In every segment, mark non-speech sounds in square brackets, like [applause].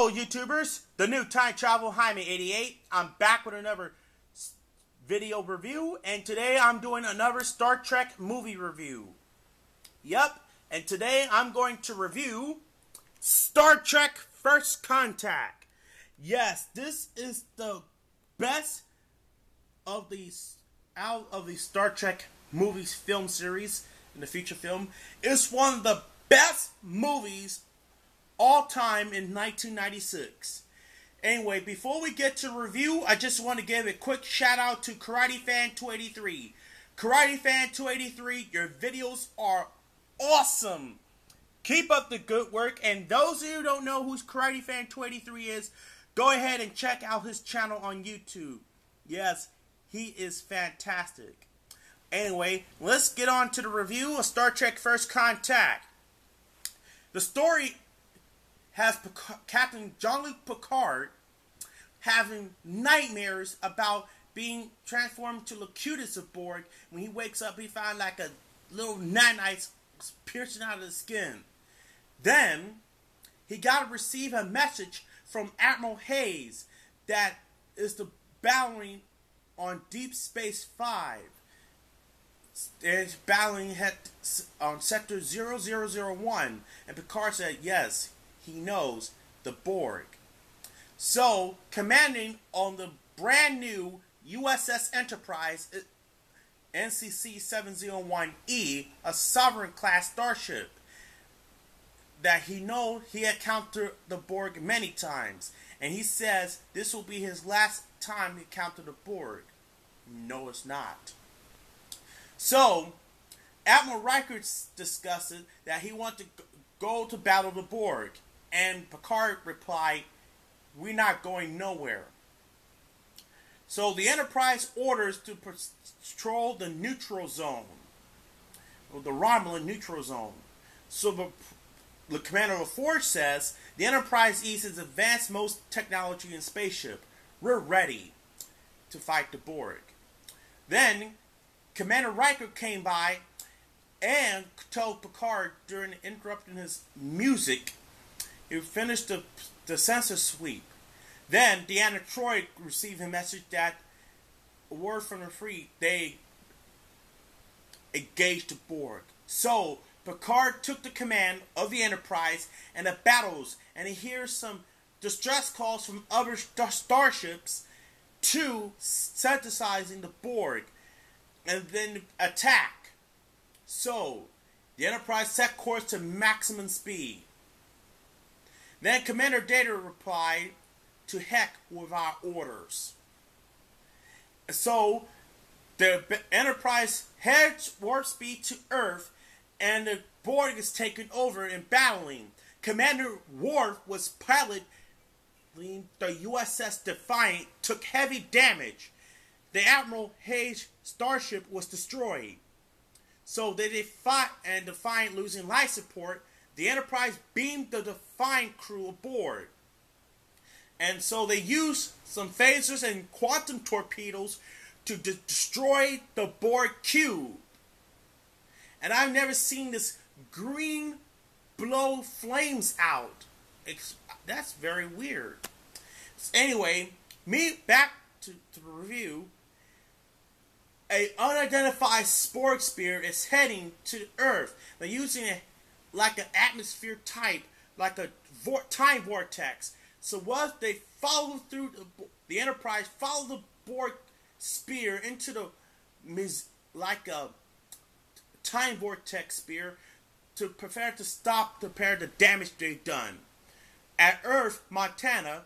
Hello, YouTubers. The new Time Travel Hyman 88. I'm back with another video review, and today I'm doing another Star Trek movie review. Yup, and today I'm going to review Star Trek First Contact. Yes, this is the best of these out of the Star Trek movies film series in the feature film. It's one of the best movies all time in 1996. Anyway, before we get to review, I just want to give a quick shout out to Karate Fan 283. Karate Fan 283, your videos are awesome. Keep up the good work. And those of you who don't know who's Karate Fan 283 is, go ahead and check out his channel on YouTube. Yes, he is fantastic. Anyway, let's get on to the review of Star Trek First Contact. The story has Picard, Captain Jean-Luc Picard having nightmares about being transformed to Locutus of Borg. When he wakes up, he finds like a little nanites piercing out of his skin. Then he got to receive a message from Admiral Hayes that is the battling on Deep Space Five. It's battling on Sector 0001, and Picard said yes, he knows the Borg. So, commanding on the brand new USS Enterprise, uh, NCC 701E, a sovereign class starship, that he know he had encountered the Borg many times, and he says this will be his last time he encountered the Borg. No, it's not. So, Admiral Riker discusses that he wants to go to battle the Borg. And Picard replied, We're not going nowhere. So the Enterprise orders to patrol the neutral zone, or the Romulan neutral zone. So the, the commander of the force says the Enterprise uses advanced most technology and spaceship. We're ready to fight the Borg. Then Commander Riker came by and told Picard during interrupting his music he finished the, the sensor sweep. Then Deanna Troi received a message that a word from the fleet they engaged the Borg. So Picard took the command of the Enterprise and the battles, and he hears some distress calls from other star- starships to synthesizing the Borg, and then attack. So the Enterprise set course to maximum speed. Then Commander Data replied, To heck with our orders. So the Enterprise heads warp speed to Earth, and the Borg is taken over and battling. Commander Worf was piloting the USS Defiant, took heavy damage. The Admiral Hayes starship was destroyed. So they fought and Defiant losing life support the Enterprise beamed the Defiant crew aboard. And so they used some phasers and quantum torpedoes to de- destroy the Borg cube. And I've never seen this green blow flames out. It's, that's very weird. Anyway, me back to, to the review. A unidentified Borg sphere is heading to Earth. They're using a like an atmosphere type, like a vor- time vortex. So what they follow through the, the Enterprise, follow the Borg sphere into the like a time vortex spear to prepare to stop, prepare the damage they've done. At Earth, Montana,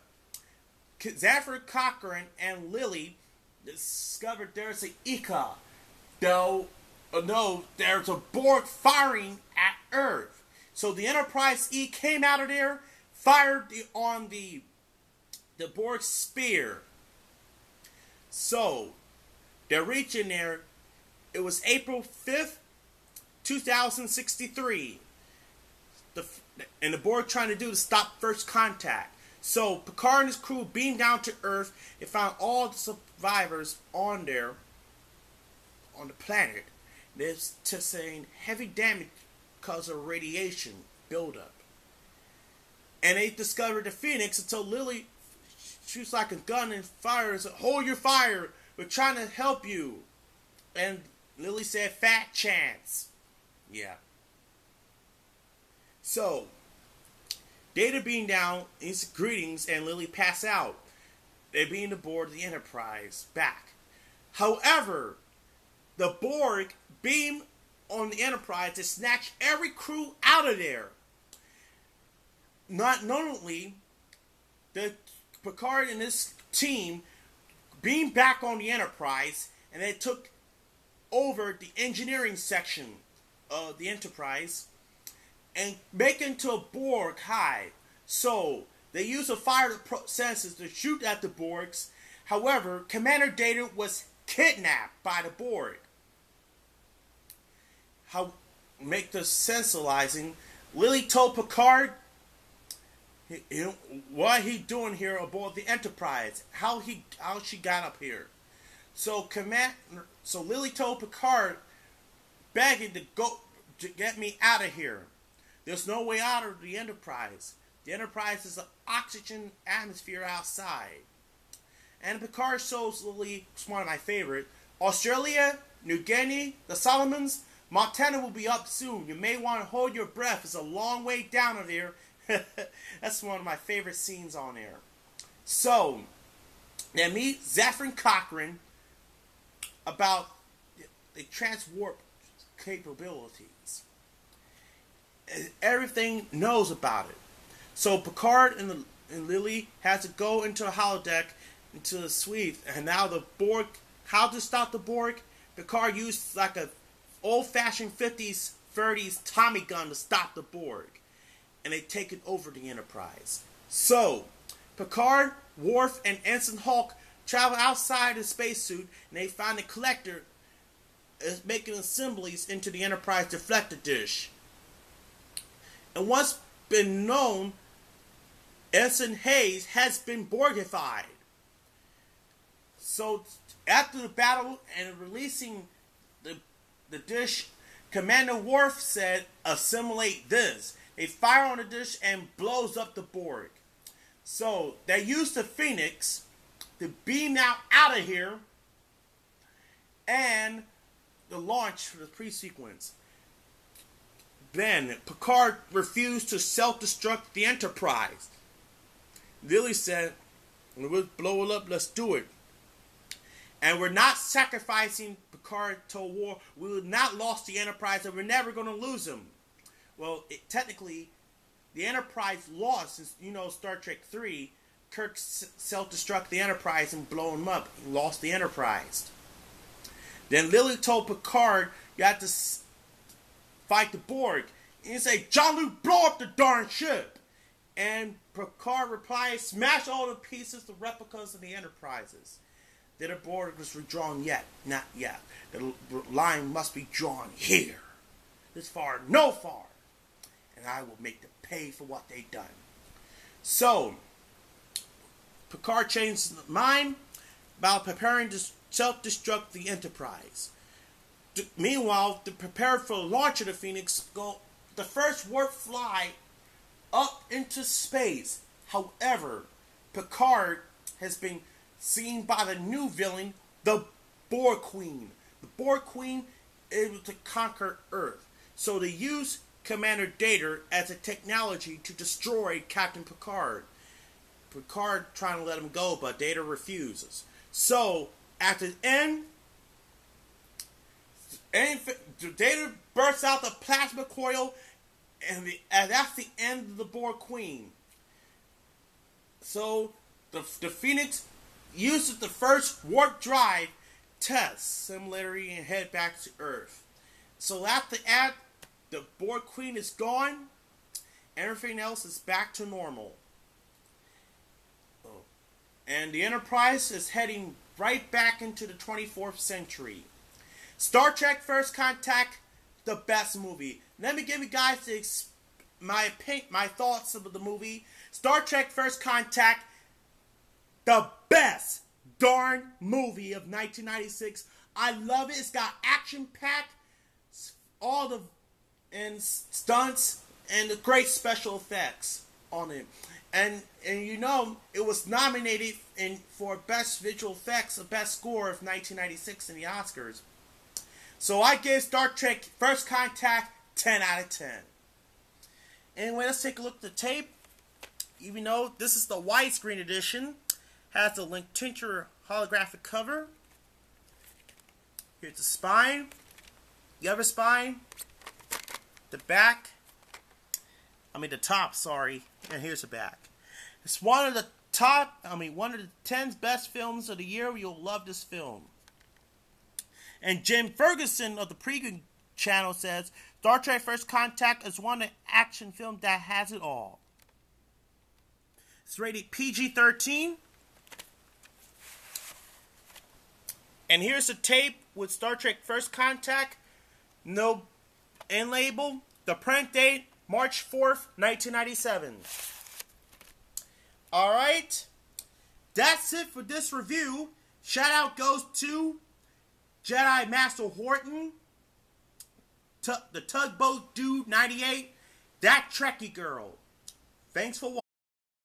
Zefram Cochrane and Lily discovered there's a Ika. Though, uh, no, there's a Borg firing at Earth. So the Enterprise E came out of there, fired the, on the the Borg sphere. So they're reaching there. It was April fifth, two thousand sixty-three. The and the Borg trying to do to stop first contact. So Picard and his crew beamed down to Earth and found all the survivors on there, on the planet. They're saying heavy damage because of radiation buildup. and they discovered the Phoenix until Lily shoots like a gun and fires. Hold your fire. We're trying to help you. And Lily said, "Fat chance." Yeah. So, Data being down, his greetings, and Lily pass out. They being aboard the Enterprise back. However, the Borg beam on the Enterprise to snatch every crew out of there. Not, not only the Picard and his team beam back on the Enterprise, and they took over the engineering section of the Enterprise and make into a Borg hive. So they use a fire sensors to shoot at the Borgs. However, Commander Data was kidnapped by the Borg. How make the sensualizing? Lily told Picard he, he, what he doing here aboard the Enterprise, how he how she got up here. So command so Lily told Picard begging to go to get me out of here. There's no way out of the Enterprise. The Enterprise is an oxygen atmosphere outside. And Picard shows Lily, it's one of my favorite. Australia, New Guinea, the Solomons, Montana will be up soon. You may want to hold your breath. It's a long way down of there. [laughs] That's one of my favorite scenes on there. So, now meet Zefram Cochrane about the transwarp capabilities. Everything knows about it. So Picard and, the, and Lily has to go into the holodeck, into the suite, and now the Borg. How to stop the Borg? Picard used like a old-fashioned 50s, 30s Tommy gun to stop the Borg, and they take it over the Enterprise. So Picard, Worf, and Ensign Hawk travel outside the spacesuit, and they find the collector is making assemblies into the Enterprise deflector dish. And once been known, Ensign Hayes has been Borgified. So after the battle and releasing the dish, Commander Worf said, "Assimilate this." They fire on the dish and blows up the Borg. So they used the Phoenix to beam out out of here and the launch for the pre-sequence. Then Picard refused to self-destruct the Enterprise. Lily said, "We'll blow it up. Let's do it." And we're not sacrificing Picard to war. We would not lost the Enterprise, and we're never going to lose them. Well, it, technically, the Enterprise lost since you know Star Trek Three. Kirk self-destruct the Enterprise and blow him up. He lost the Enterprise. Then Lily told Picard, "You have to fight the Borg." And he said, "Jean-Luc, blow up the darn ship." And Picard replied, "Smash all the pieces, the replicas, and the Enterprises." That the Borg was redrawn yet, not yet. The line must be drawn here. This far, no far. And I will make them pay for what they've done. So, Picard changed his mind about preparing to self-destruct the Enterprise. meanwhile, to prepare for the launch of the Phoenix, go the first warp fly up into space. However, Picard has been seen by the new villain, the Borg Queen. The Borg Queen able to conquer Earth. So they use Commander Data as a technology to destroy Captain Picard. Picard trying to let him go, but Data refuses. So at the end, Data bursts out the plasma coil, and, the, and that's the end of the Borg Queen. So the, the Phoenix uses the first warp drive test similarly and head back to Earth. So after that, the Borg Queen is gone. Everything else is back to normal. And the Enterprise is heading right back into the 24th century. Star Trek First Contact, the best movie. Let me give you guys my my thoughts of the movie. Star Trek First Contact, the best darn movie of 1996. I love it. It's got action packed, all the and stunts and the great special effects. on it. And and you know it was nominated in for best visual effects, the best score of 1996 in the Oscars. So I give Star Trek First Contact 10 out of 10. Anyway, let's take a look at the tape. Even though this is the widescreen edition, has the lenticular holographic cover. Here's the spine, the other spine, the back, I mean the top, sorry, and here's the back. It's one of the top, I mean one of the 10 best films of the year. You'll love this film. And Jim Ferguson of the Prevue channel says Star Trek First Contact is one action film that has it all. It's rated PG 13. And here's a tape with Star Trek First Contact. No end label. The print date March 4th, 1997. Alright. That's it for this review. Shout out goes to Jedi Master Horton, the Tugboat Dude 98, that Trekkie girl. Thanks for watching.